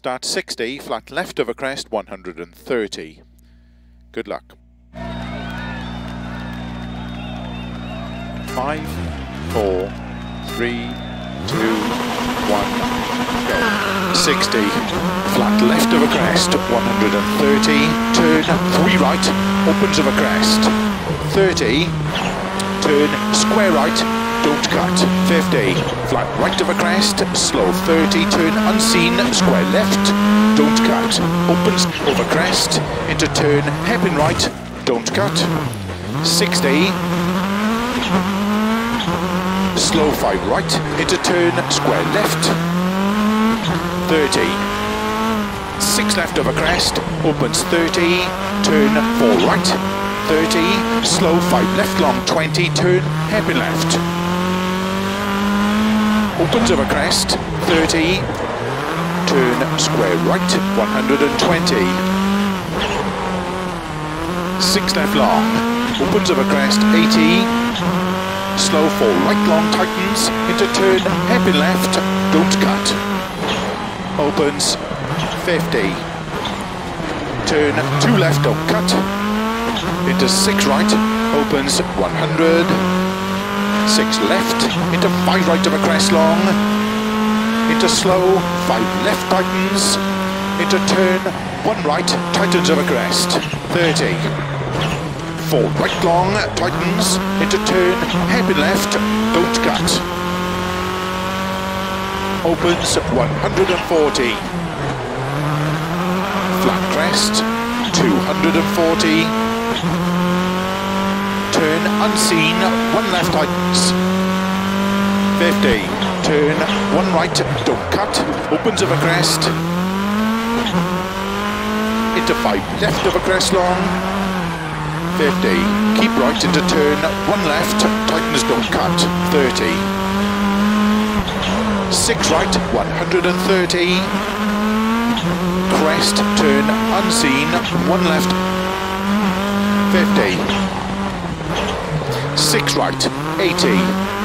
Start 60, flat left over crest, 130. Good luck. Five, four, three, two, one, go. 60, flat left over crest, 130, turn, three right, opens over crest, 30, turn, square right, don't cut, 50, flat right of a crest, slow 30, turn unseen, square left, don't cut, opens over crest, into turn, hairpin right, don't cut, 60, slow 5 right, into turn, square left, 30, 6 left of a crest, opens 30, turn 4 right, 30, slow 5 left long 20, turn, hairpin left opens over crest, 30, turn square right, 120. Six left long, opens over crest, 80, slow for right long tightens, into turn, hairpin left, don't cut. Opens, 50. Turn two left, don't cut. Into six right, opens 100 six left, into five right of a crest long, into slow, five left tightens, into turn, one right, tightens of a crest, 30. Four right long, tightens, into turn, hairpin left, don't cut. Opens 140. Flat crest, 240 turn unseen, one left tightens. 50, turn, one right, don't cut, opens of a crest. Into five, left of a crest long. 50, keep right into turn, one left, tightens, don't cut, 30. Six right, 130. Crest, turn, unseen, one left, 50 six right, 80,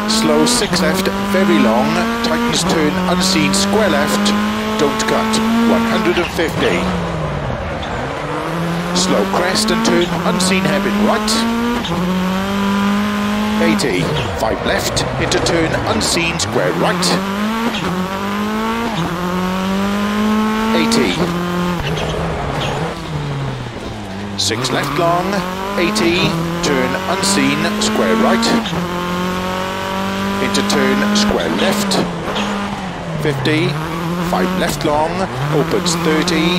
slow six left, very long, tightens turn, unseen, square left, don't cut, 150. Slow crest and turn, unseen hairpin right, 80, five left, into turn, unseen, square right, 80. Six left long, 80, turn unseen, square right, into turn square left, 50, 5 left long, opens 30,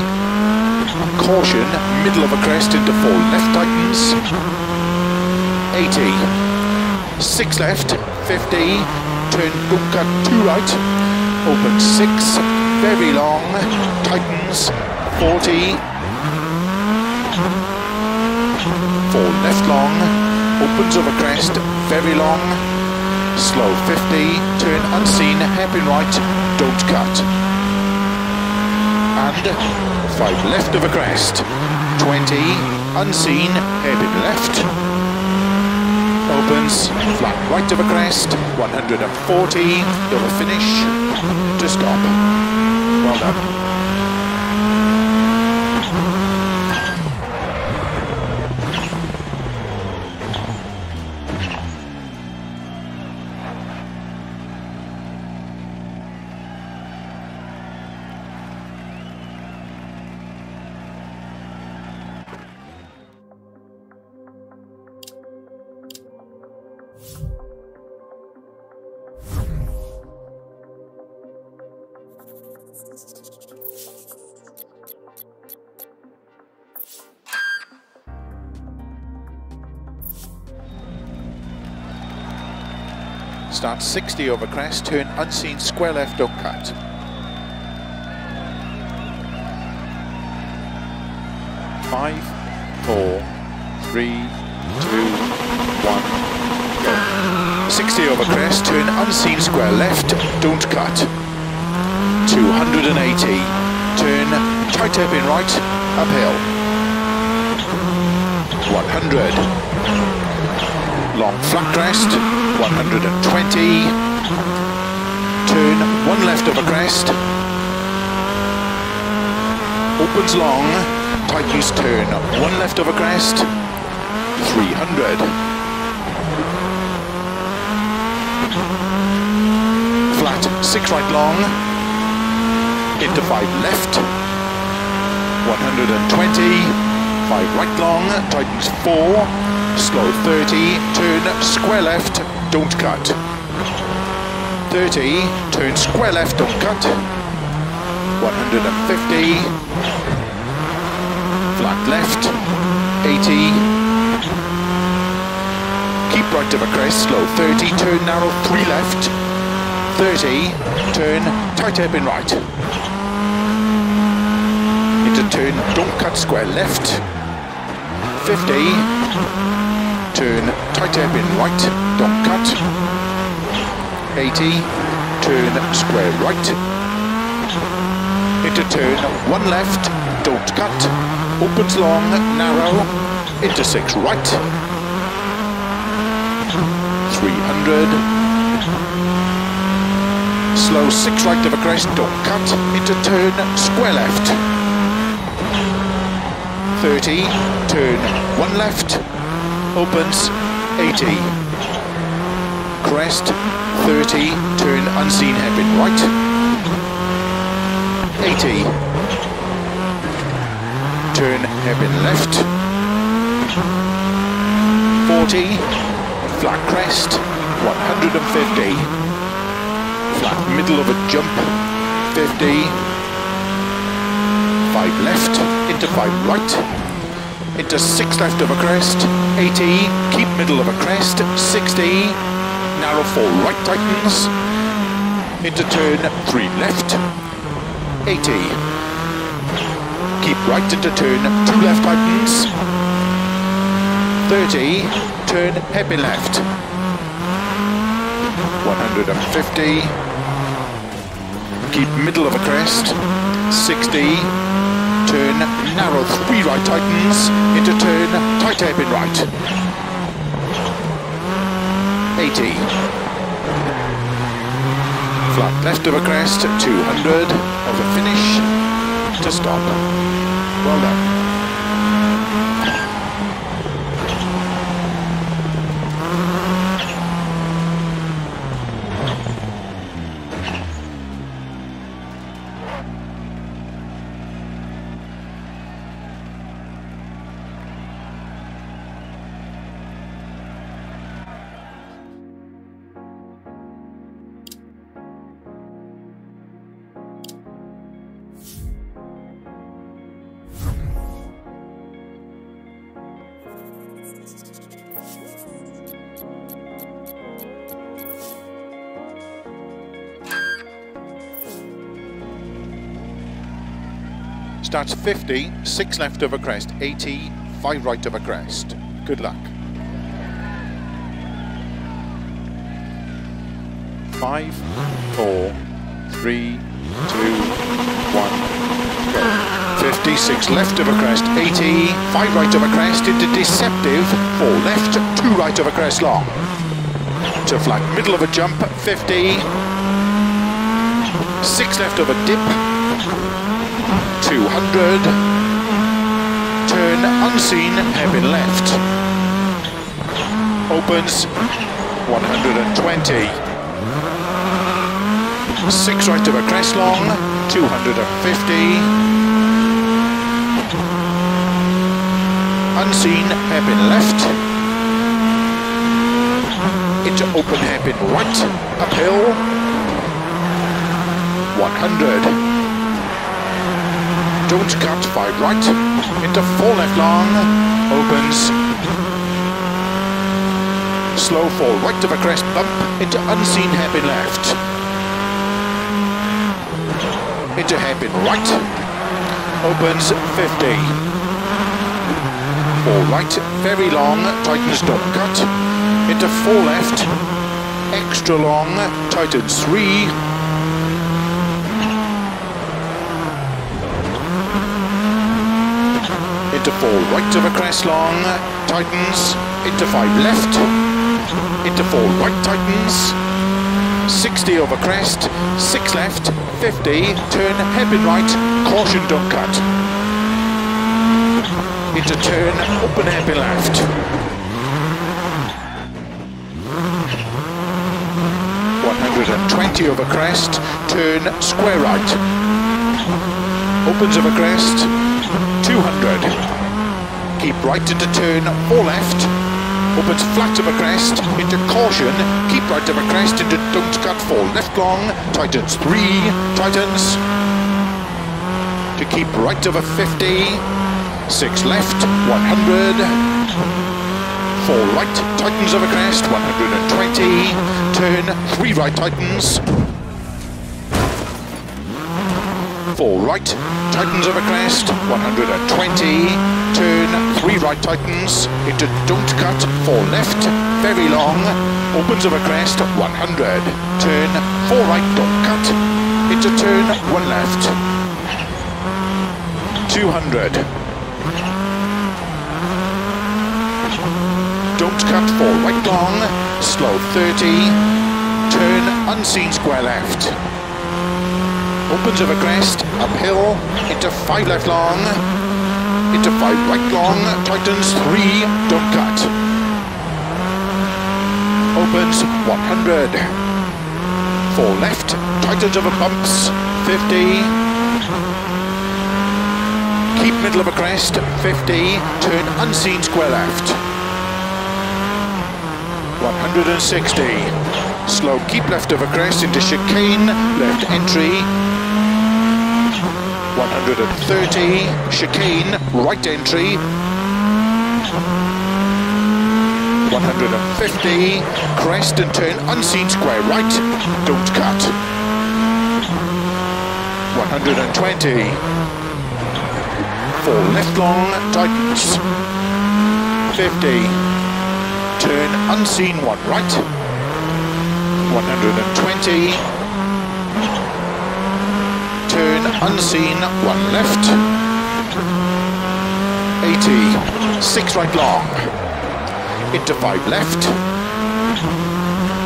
caution, middle of a crest into 4 left tightens, 80, 6 left, 50, turn don't 2 right, opens 6, very long, tightens, 40, four left long, opens over crest, very long, slow 50, turn unseen, hairpin right, don't cut. And five left over crest, 20, unseen, hairpin left, opens, flat right of a crest, 140, double finish, to stop. Well done. Start 60 over crest, turn unseen, square left, don't cut. Five, four, three, two, one. 60 over crest, turn unseen, square left, don't cut. 280, turn. Tight hairpin right, uphill. 100 long flat crest, 120, turn. One left a crest, opens long, tight tightens turn, one left over crest, 300. Flat, six right long, into five left, 120, five right long, tightens four, slow 30, turn square left, don't cut. 30, turn square left, don't cut. 150, flat left, 80, keep right of a crest, slow. 30, turn narrow. 3 left, 30, turn. Tight hairpin right. Into turn, don't cut square. Left, 50, turn. Tight hairpin right, don't cut, 80, turn square right, into turn, one left, don't cut, opens long, narrow, into six right, 300, slow six right of a crest, don't cut, into turn, square left, 30, turn one left, opens, 80, crest, 30, turn unseen hairpin right, 80, turn hairpin left, 40, flat crest, 150, flat middle of a jump, 50, 5 left, into 5 right, into 6 left of a crest, 80, keep middle of a crest, 60, narrow 4 right tightens, into turn 3 left, 80, keep right into turn 2 left tightens, 30, turn hairpin left, 150, keep middle of a crest, 60, turn narrow 3 right tightens, into turn tight hairpin right, 80, flat left of a crest, 200, of a finish, to stop. Well done. Starts 50, 6 left of a crest, 80, 5 right of a crest. Good luck. Five, four, three, two, one, go. 56 left of a crest, 80, 5 right of a crest into deceptive, 4 left, 2 right of a crest long. To flat, middle of a jump, 50, 6 left of a dip, 200. Turn unseen, hairpin left. Opens 120. Six right a crest long, 250. Unseen, hairpin left. Into open hairpin right, uphill. 100 don't cut, five right, into four left long, opens, slow fall, right of a crest bump, into unseen hairpin left, into hairpin right, opens 50, four right, very long, tightens don't cut, into four left, extra long, tightens three, into four right of a crest long, tightens, into five left, into four right tightens, 60 over crest, six left, 50, turn hairpin right, caution don't cut. into turn, open hairpin left. One hundred and twenty over crest, turn square right. Opens over crest, two hundred. Keep right into turn, four left. Opens flat over crest, into caution, keep right over crest, into don't cut, four left long, tightens three, tightens, to keep right of a 50, six left, 100, four right, tightens over crest, 120, turn, three right tightens, four right, tightens over crest, 120, turn, three right tightens, into don't cut, four left, very long, opens over crest, 100, turn, four right, don't cut, into turn, one left, 200. Don't cut four right long, slow 30, turn unseen square left. Opens over crest, uphill, into 5 left long, into 5 right long, tightens 3, don't cut. Opens 100. 4 left, tightens over bumps, 50, keep middle of a crest, 50, turn unseen square left. 160, slow keep left of a crest into chicane, left entry. 130, chicane, right entry. 150, crest and turn unseen square right, don't cut. 120, four, left long, tightens. 50, turn unseen one right, 120, turn unseen one left, 80, six right long, into five left,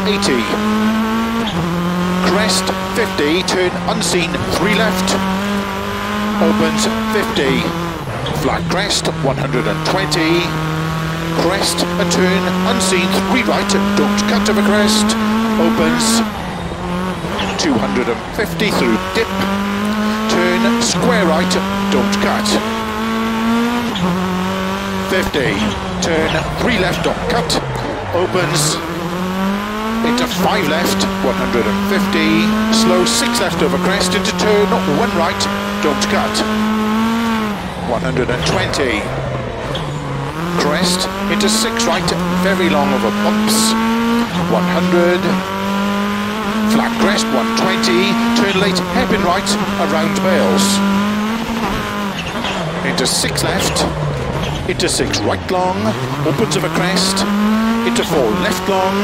80, crest, 50, turn unseen, three left, opens 50, flat crest, 120, crest, a turn, unseen, three right, don't cut of a crest, opens, 250 through dip, turn, square right, don't cut, 50, turn, three left, don't cut, opens, into five left, 150, slow six left over crest, into turn, one right, don't cut, 120. Crest into six right, very long over bumps. 100. Flat crest, 120. Turn late, hairpin right, around Bales. Into six left. Into six right long, opens of a crest. Into four left long.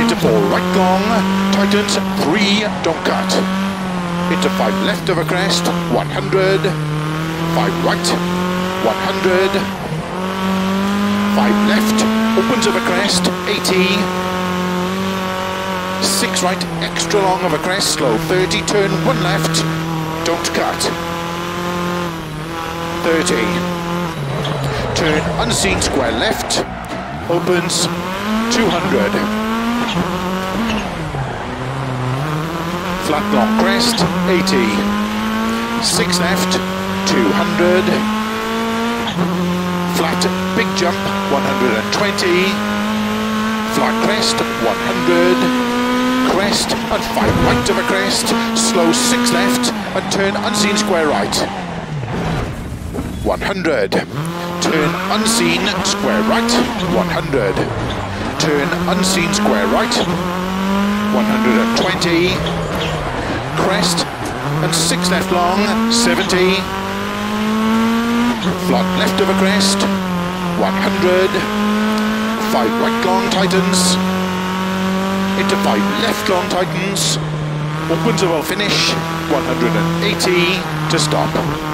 Into four right long, tightens, three, don't cut. Into five left of a crest, 100 five right, 100, five left, opens of a crest, 80, six right, extra long of a crest, slow, 30, turn one left, don't cut, 30, turn unseen square left, opens, 200, flat long crest, 80, six left, 200. Flat, big jump, 120. Flat crest, 100. Crest, and 5 right of a crest. Slow 6 left, and turn unseen square right. 100. Turn unseen square right, 100. Turn unseen square right, 120. Crest, and 6 left long, 70 flat left of a crest, 100, 5 right long tightens, into 5 left long tightens, opens a well finish, 180 to stop.